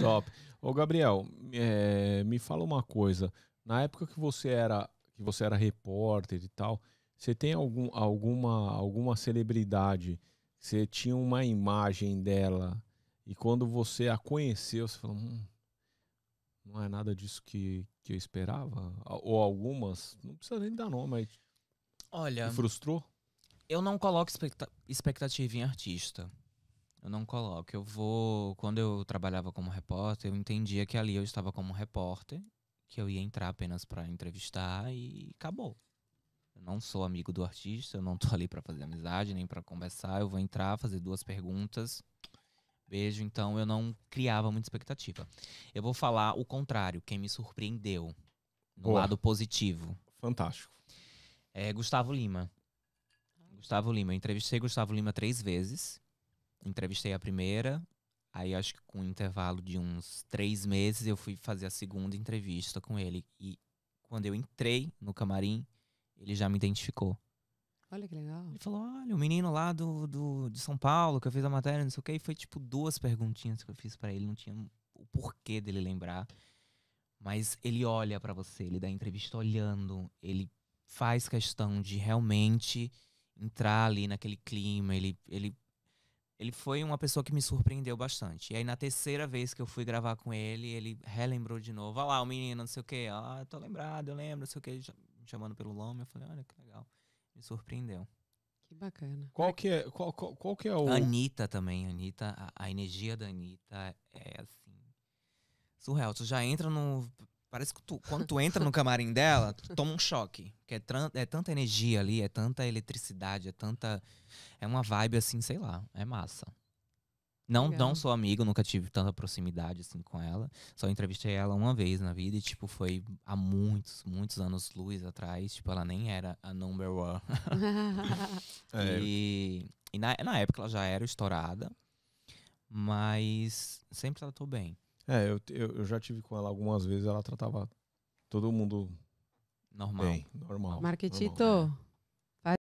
Top. Ô, Gabriel, é, me fala uma coisa. Na época que você era que você era repórter e tal, você tem algum, alguma, alguma celebridade? Você tinha uma imagem dela e quando você a conheceu, você falou, hum, não é nada disso que, que eu esperava? Ou algumas, não precisa nem dar nome, mas Olha, frustrou? eu não coloco expecta- expectativa em artista. Eu não coloco. Eu vou. Quando eu trabalhava como repórter, eu entendia que ali eu estava como repórter, que eu ia entrar apenas para entrevistar e acabou. Eu não sou amigo do artista, eu não tô ali para fazer amizade nem para conversar. Eu vou entrar, fazer duas perguntas. Beijo, então eu não criava muita expectativa. Eu vou falar o contrário, quem me surpreendeu no Boa. lado positivo. Fantástico. É Gustavo Lima. Gustavo Lima. Eu entrevistei Gustavo Lima três vezes. Entrevistei a primeira. Aí acho que com um intervalo de uns três meses eu fui fazer a segunda entrevista com ele. E quando eu entrei no camarim, ele já me identificou. Olha que legal. Ele falou: olha, o menino lá do, do, de São Paulo que eu fiz a matéria, não sei o quê. E foi tipo duas perguntinhas que eu fiz pra ele. Não tinha o porquê dele lembrar. Mas ele olha pra você, ele dá entrevista olhando. Ele faz questão de realmente entrar ali naquele clima. Ele, ele, ele foi uma pessoa que me surpreendeu bastante. E aí, na terceira vez que eu fui gravar com ele, ele relembrou de novo. Olha lá, o menino, não sei o quê. Ah, tô lembrado, eu lembro, não sei o quê. Me chamando pelo nome. Eu falei: olha que legal. Me surpreendeu. Que bacana. Qual que é, qual, qual, qual que é o... A Anitta também, Anitta, a, a energia da Anitta é assim. Surreal. Tu já entra no. Parece que tu, quando tu entra no camarim dela, tu toma um choque. Que é, é tanta energia ali, é tanta eletricidade, é tanta. É uma vibe assim, sei lá, é massa. Não, Legal. não sou amigo, nunca tive tanta proximidade assim com ela. Só entrevistei ela uma vez na vida e, tipo, foi há muitos, muitos anos luz atrás. Tipo, ela nem era a number one. É, E, e na, na época ela já era estourada, mas sempre tratou bem. É eu, eu, eu já tive com ela algumas vezes, ela tratava todo mundo Normal. bem, normal. Marquetito, normal.